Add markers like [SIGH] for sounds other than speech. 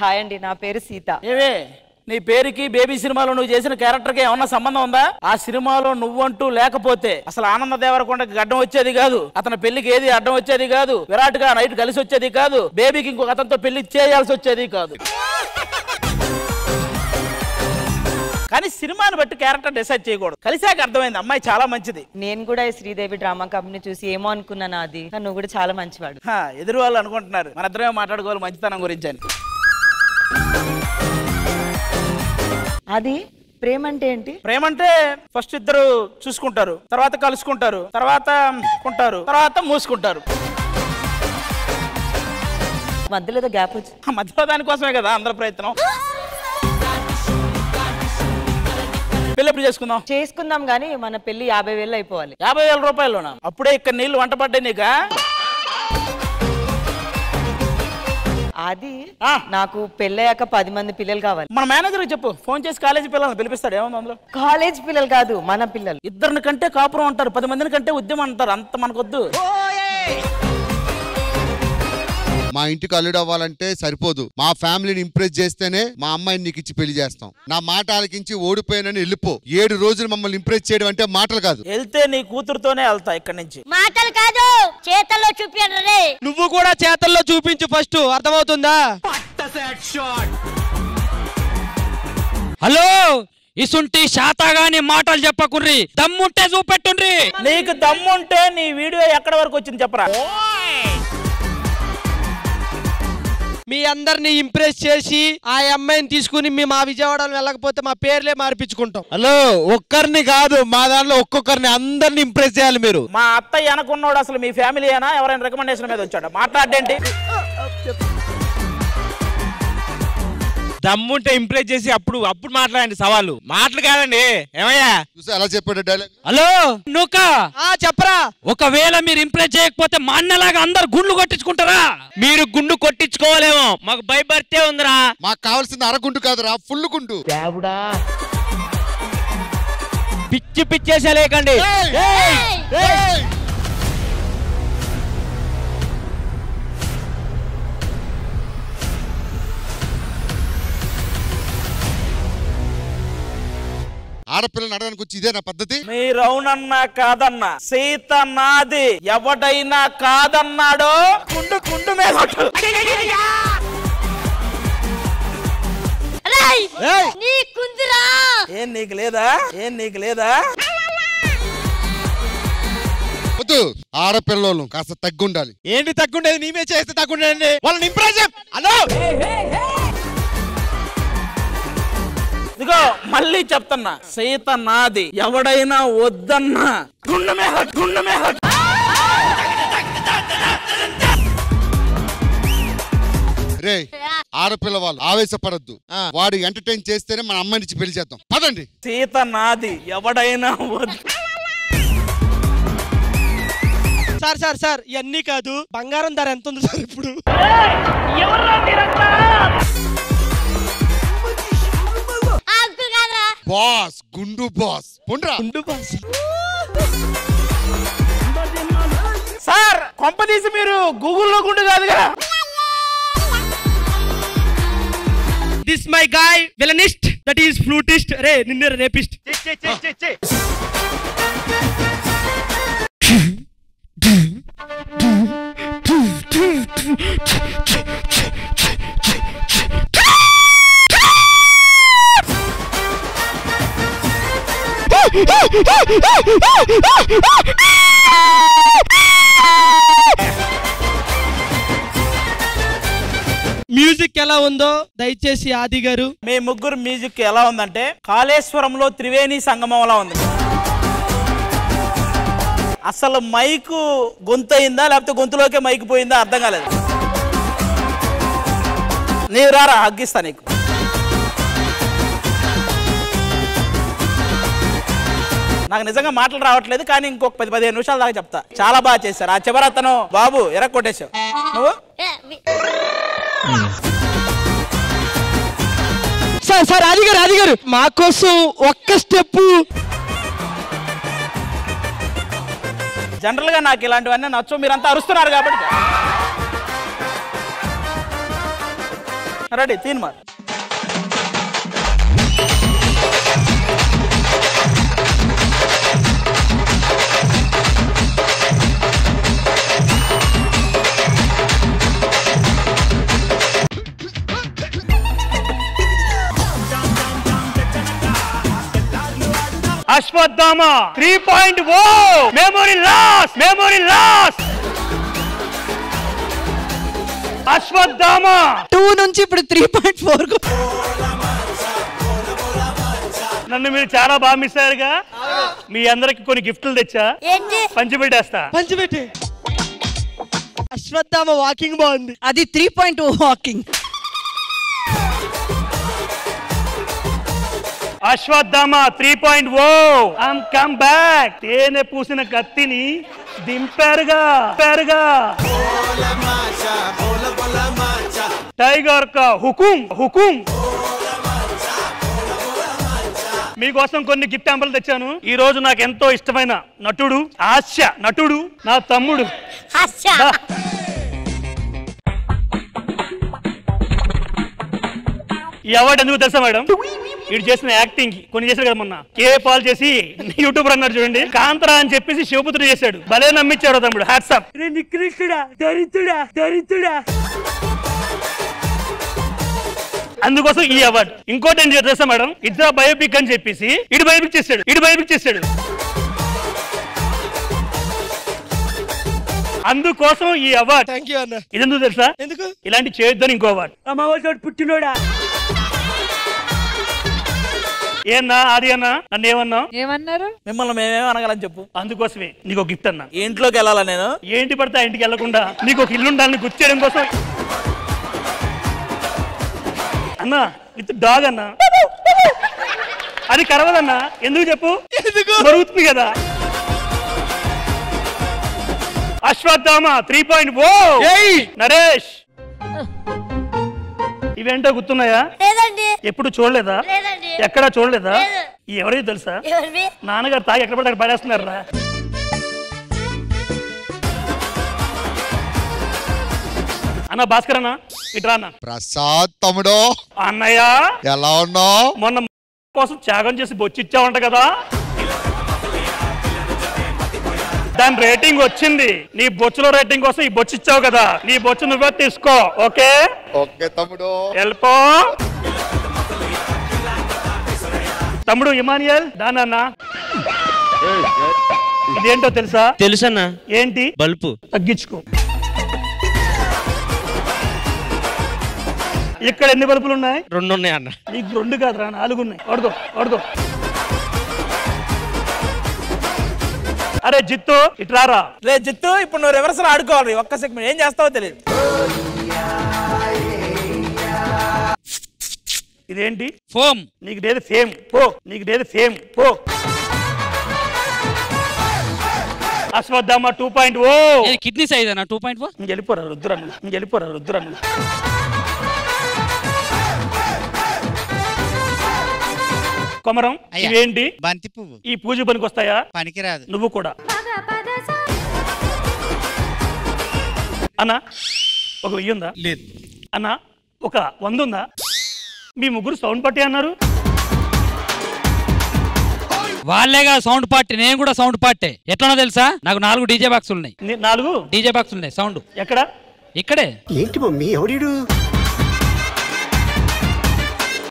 Hi అండి నా పేరు సీత. ఏవే నీ పేరుకి బేబీ సినిమాలో నువ్వు చేసిన క్యారెక్టర్కి ఏమన్నా సంబంధం ఉందా? ఆ సినిమాలో నువ్వంటూ లేకపోతే అసలు ఆనంద దేవరకొండకి గడ్డం వచ్చేది కాదు అతని పెళ్ళికి ఏది అడ్డం వచ్చేది కాదు విరాట్గా నైట్ కలిసి వచ్చేది కాదు బేబీకి ఇంకొక అతనితో పెళ్ళి చేయాల్సి వచ్చేది కాదు. కానీ సినిమాని బట్టి క్యారెక్టర్ డిసైడ్ చేయకూడదు. కలిసాక అర్థమైంది అమ్మాయి చాలా మంచిది. నేను కూడా ఈ శ్రీదేవి డ్రామా కంపెనీ చూసి ఏమో అనుకున్నాను అది నువ్వు కూడా చాలా మంచివాడు. హా, ఎదురు వాళ్ళు అనుకుంటున్నారు. మన ఇద్దరమే మాట్లాడుకోవాలి మంచితనం గురించి అని. అది ప్రేమ అంటే ఏంటి? ప్రేమ అంటే ఫస్ట్ ఇద్దరు చూసుకుంటారు తర్వాత కలుసుకుంటారు తర్వాత కుంటారు తర్వాత మూసుకుంటారు. మధ్యలో గ్యాప్ వచ్చి [LAUGHS] మధ్యలో దానికోసమే కదా అందరి ప్రయత్నం. పెళ్ళి ఎప్పుడు చేసుకుందాం? చేసుకుందాం కానీ మన పెళ్ళి యాభై వేలు అయిపోవాలి. యాభై వేల రూపాయల్లోనా అప్పుడే ఇక్కడ నీళ్ళు వంట పడ్డాయి నీకా? అది ఆ. నాకు పెళ్ళయ్యాక పది మంది పిల్లలు కావాలి. మన మేనేజర్ చెప్పు ఫోన్ చేసి కాలేజీ పిల్లల్ని పిలిపిస్తాడు ఏముంది అందులో కాలేజ్ పిల్లలు కాదు మన పిల్లలు. ఇద్దరిని కంటే కాపురం అంటారు పది మందిని కంటే ఉద్యమం అంటారు అంత మనకొద్దు. మా ఇంటికి అల్లుడు అవ్వాలంటే సరిపోదు. మా ఫ్యామిలీని ఇంప్రెస్ చేస్తేనే మా అమ్మాయిని నీకు ఇచ్చి పెళ్ళి చేస్తాం. నా మాట ఆలకించి ఓడిపోయానని వెళ్ళిపో. ఏడు రోజులు మమ్మల్ని ఇంప్రెస్ చేయడం అంటే మాటలు కాదు. వెళ్తే నీ కూతురుతోనే వెళ్తా ఇక్కడి నుంచి. మాటలు కాదు చేతల్లో చూపించండి నువ్వు కూడా చేతల్లో చూపించు ఫస్ట్. అర్థమవుతుందా? హలో ఇసుంటి శాతగాని మాటలు చెప్పకుర్రి. దమ్ముంటే చూపెట్టుండ్రి. నీకు దమ్ముంటే నీ వీడియో ఎక్కడ వరకు వచ్చింది చెప్పరా? మీ అందరిని ఇంప్రెస్ చేసి ఆ అమ్మాయిని తీసుకుని మేము ఆ విజయవాడలో వెళ్ళకపోతే మా పేర్లే మార్పించుకుంటాం. హలో ఒక్కరిని కాదు మా దాంట్లో ఒక్కొక్కరిని అందరిని ఇంప్రెస్ చేయాలి మీరు. మా అత్తయ్య అనుకున్నాడు అసలు మీ ఫ్యామిలీ అయినా ఎవరైనా రికమెండేషన్ మీద వచ్చాడు మాట్లాడేంటి? దమ్ముంటే ఇంప్రెస్ చేసి అప్పుడు అప్పుడు మాట్లాడండి సవాలు. మాటలు కాదండి ఏమయ్యా? చూసా ఎలా చెప్పాడు డైలాగ్ హలో నుక. ఆ చెప్పరా. ఒకవేళ మీరు ఇంప్రెస్ చేయకపోతే మా అన్నలాగా అందరు గుండ్లు కొట్టించుకుంటారా? మీరు గుండు కొట్టించుకోవాలేమో. మాకు భయపడితే ఉందిరా. మాకు కావాల్సింది అరగుండు కాదురా ఫుల్ గుండు. పిచ్చి పిచ్చేసే ఆడపిల్లని అడగడానికి వచ్చి ఇదే నా పద్ధతి మీరవునన్నా కాదన్నా. సీత నాది. ఎవడైనా కాదన్నాడో కుండు కుండు మీద ఏం నీకు లేదా? ఏం నీకు లేదా? వద్దు. ఆడపిల్లలు కాస్త తగ్గుండాలి. ఏంటి తగ్గుండేది? నీవే చేస్తే తగ్గుండేది? వాళ్ళని ఇంప్రెస్ హలో! ఇదిగో మళ్ళీ చెప్తున్నా. సీత నాది ఎవడైనా వద్దన్నా. గుండు మీద కొట్టు, గుండు మీద కొట్టు. రే ఆడపిల్ల వాళ్ళు ఆవేశపడద్దు వాడు ఎంటర్టైన్ చేస్తేనే మన ఇచ్చి పెళ్ళి చేద్దాం. పదండి. సీత నాది ఎవడైనా వద్దు సార్ సార్ సార్ ఇవన్నీ కాదు. బంగారం ధర ఎంత ఉంది సార్ ఇప్పుడు? బాస్ గుండు బాస్ పొండ్రా ఉండు బాస్ సార్ కొంపదీసి మీరు గూగుల్లో గుండు కాదు కదా this my guy violinist that is flutist రే నిన్నే రేపిస్ట్ మ్యూజిక్ ఎలా ఉందో దయచేసి ఆది గారు. మీ ముగ్గురు మ్యూజిక్ ఎలా ఉందంటే కాళేశ్వరంలో త్రివేణి సంగమంలా ఉంది. అసలు మైకు గొంతు అయిందా లేకపోతే గొంతులోకే మైక్ పోయిందా అర్థం కాలేదు. నీవు రారా హగ్గిస్తా నీకు. నాకు నిజంగా మాటలు రావట్లేదు కానీ ఇంకొక పది పదిహేను నిమిషాల దాకా చెప్తా. చాలా బాగా చేశారు. ఆ చివరి అతను బాబు ఎర్ర కొట్టేశావు. నువ్వు? సార్ సార్ ఆది గారు ఆది గారు మా కోసం ఒక్క స్టెప్ జనరల్గా నాకు ఇలాంటివన్నీ నచ్చు మీరంతా అరుస్తున్నారు కాబట్టి. రెడీ తీన్ మరి Ashwatthama. Three point o memory loss memory loss Ashwatthama. Two నుంచి ఇప్పుడు త్రీ పాయింట్ ఫోర్ నన్ను మీరు చాలా బాగా మిస్ అయ్యారుగా. మీ అందరికి కొన్ని గిఫ్ట్లు తెచ్చా? ఏంటి? పంచిపెట్టేస్తా పంచిపెట్టి అశ్వత్థామ వాకింగ్ బాగుంది అది three point walking Ashwatthama three point o I'm come back తేనె పూసిన కత్తిని దింపారుగా దింపారుగా. టైగర్ కా హుకుం హుకుం. మీకోసం కొన్ని గిఫ్ట్ అంపలు తెచ్చాను. ఈ రోజు నాకు ఎంతో ఇష్టమైన నటుడు హాస్య నటుడు నా తమ్ముడు. అవార్డు ఎందుకు తెలుసా మేడం? వీడు చేసిన యాక్టింగ్ కొన్ని చేశాడు కదా మొన్న. కే పాల్ చేసి యూట్యూబర్ అన్నారు చూడండి. కాంతరా అని చెప్పేసి శివపుత్రుడు చేశాడు. భలే నమ్మించాడు తమ్ముడు హ్యాట్సాప్ నికృష్టుడా దరిద్రుడా దరిద్రుడా. అందుకోసం ఈ అవార్డు. ఇంకోటి ఏం చేస్తా మేడం? ఇద్దరు బయోపిక్ అని చెప్పేసి ఇటు బయోపిక్ చేశాడు ఇటు బయోపిక్ చేశాడు అందుకోసం ఈ అవార్డు. థ్యాంక్ యూ అన్న. ఇదెందుకు తెలుసా? ఎందుకు? ఇలాంటి చేయొద్దని ఇంకో అవార్డు. పుట్టినోడా? ఏనా అది అన్నా? నన్ను ఏమన్నా? ఏమన్నారు? మిమ్మల్ని మేమేం అనగలని చెప్పు. అందుకోసమే నీకు గిఫ్ట్ అన్నా. ఇంట్లోకి వెళ్ళాలా నేను? ఏంటి పడితే ఆ ఇంటికి వెళ్ళకుండా నీకు ఒక ఇల్లు ఉండాలని గుర్తు చేయడం కోసం. అన్నా విత్ డాగ్ అన్నా. అది కరవదన్నా. ఎందుకు చెప్పు? ఎందుకు? మరుగుతుంది కదా. Ashwatthama three point o Naresh! ఇవేంటో గుర్తున్నాయా? లేదండి. ఎప్పుడు చూడలేదా? లేదండి. ఎక్కడా చూడలేదా? ఎవరైతే తెలుసా? నాన్నగారు తాగి ఎక్కడ పడితే అక్కడ పడేస్తున్నారు అన్న భాస్కర్ అన్న ఇట్రా అన్న. ప్రసాద్ తమ్ముడు. అన్నయ్య. ఎలా ఉన్నావు? మొన్న కోసం త్యాగం చేసి బొచ్చిచ్చావంట కదా. దాని రేటింగ్ వచ్చింది. నీ బొచ్చులో రేటింగ్ కోసం ఈ బొచ్చు ఇచ్చావు కదా. నీ బొచ్చు నువ్వే తీసుకో. ఓకే? ఓకే తమ్ముడు. వెళ్ళిపో తమ్ముడు ఇమానియల్ దానన్న ఇదేంటో తెలుసా? తెలుసన్నా. ఏంటి? బల్పు. తగ్గించుకో. ఇక్కడ ఎన్ని బల్బులు ఉన్నాయి? రెండు ఉన్నాయి అన్న నీకు రెండు కాదురా నాలుగు ఉన్నాయి పడుకో పడుకో. అరే జిత్తు ఇట్రారా రే జిత్తు ఇప్పుడు నువ్వు రివర్స్ ఆడుకోవాలి. ఒక్క సెకండ్ ఏం చేస్తావో తెలియదు. ఇదేంటి? ఫోమ్. నీకు లేదు ఫేమ్. పో. నీకు లేదు ఫేమ్. పో. Ashwatthama two point O. Kidney size అన్న టూ పాయింట్ ఫోర్ వెళ్ళిపోరా రుద్రన్న వెళ్ళిపోరా రుద్రన్న కొమరం ఇవేంటి? బంతి పువ్వు. ఈ పూజ పనికి వస్తాయా? పనికిరాదు. నువ్వు కూడా. అన్నా ఒక వెయ్యి ఉందా? లేదు. అన్నా ఒక వంద ఉందా? మీ ముగ్గురు సౌండ్ పట్టి అన్నారు. వాళ్ళేగా సౌండ్ పార్టీ నేను కూడా సౌండ్ పార్టీ. ఎట్లనో తెలుసా? నాకు నాలుగు డీజే బాక్సులు ఉన్నాయి. నాలుగు? డీజే బాక్సులు ఉన్నాయి సౌండ్. ఎక్కడ? ఇక్కడే. ఏంటి మమ్మీ ఎవడీడు